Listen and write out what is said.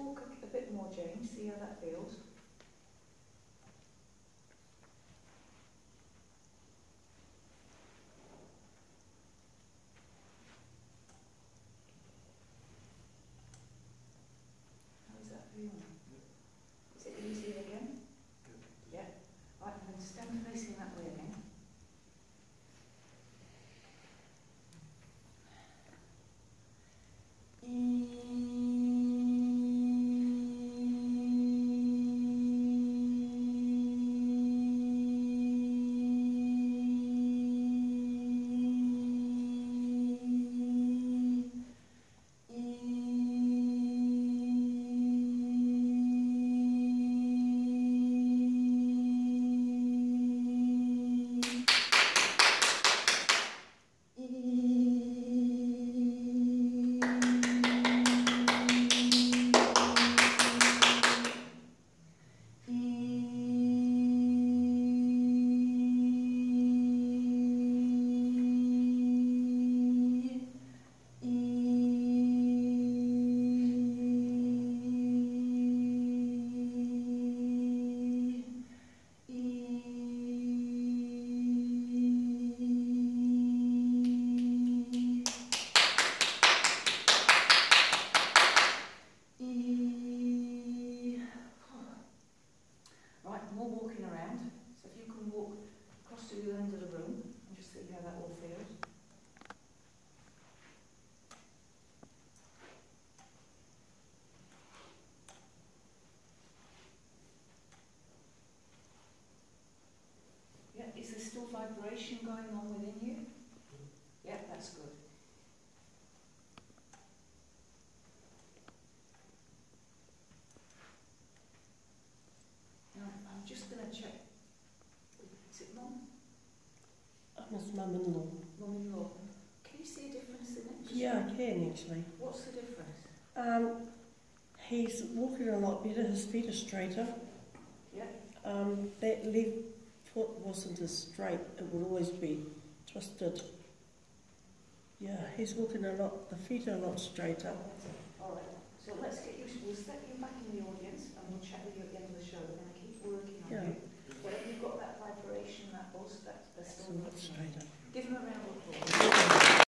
talk a bit more, James, see how that feels. more walking around. So if you can walk across to the end of the room and just see how that all feels. Yeah, is there still vibration going on within you? Yeah, that's good. His mum-in-law. Mum-in-law. Can you see a difference in it? Yeah, I can actually. What's the difference? Um, he's walking a lot better. His feet are straighter. Yeah. Um, that left foot wasn't as straight. It would always be twisted. Yeah, he's walking a lot. The feet are a lot straighter. All right. So let's get you. We'll set you back in the audience.